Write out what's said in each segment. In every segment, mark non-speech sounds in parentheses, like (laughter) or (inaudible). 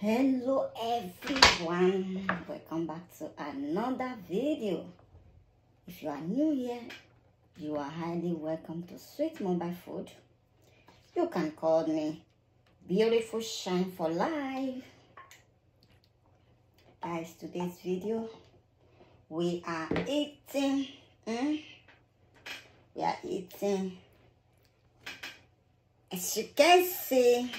hello everyone. Welcome back to another video. If you are new here you are highly welcome to sweet mobile food. You can call me beautiful shine for life. Guys today's video we are eating mm, we are eating as you can see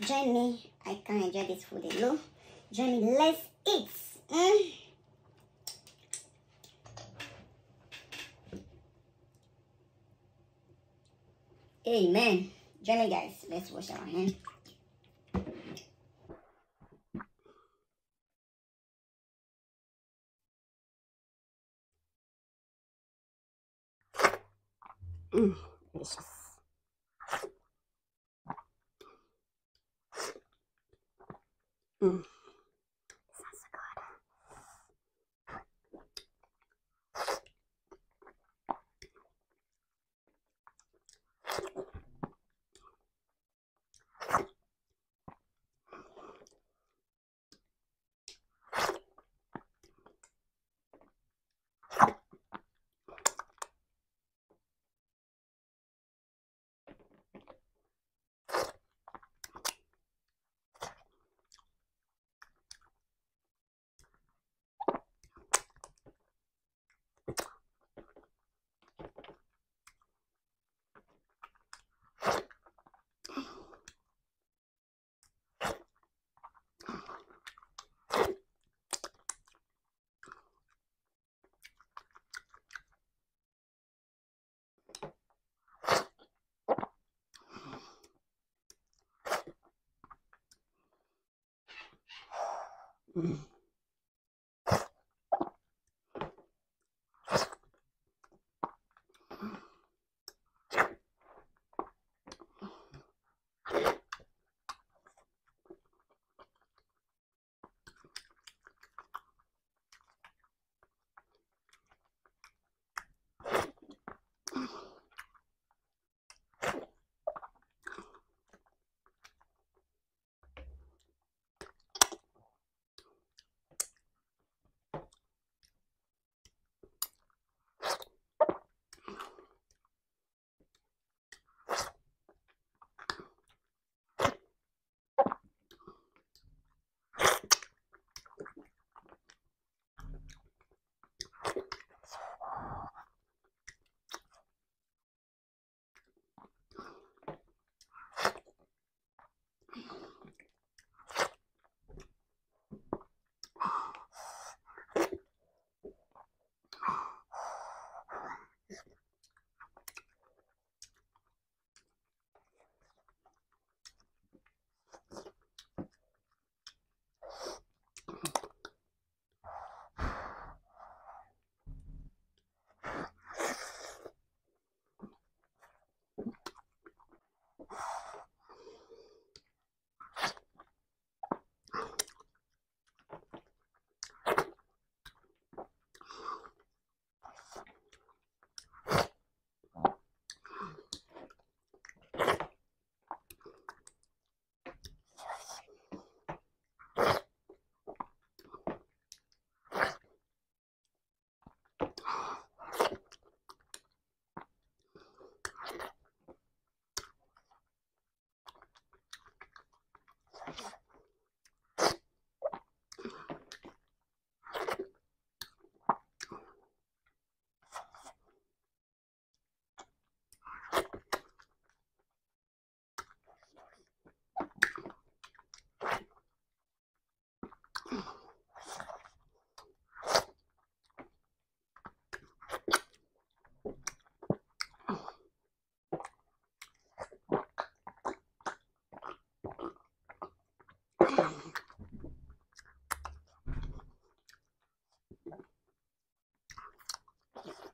join me. I can't enjoy this food alone. Join me. Let's eat. Mm. Amen. Join me, guys. Let's wash our hands. Mm, delicious. Mm. Mm. (laughs) Thank you.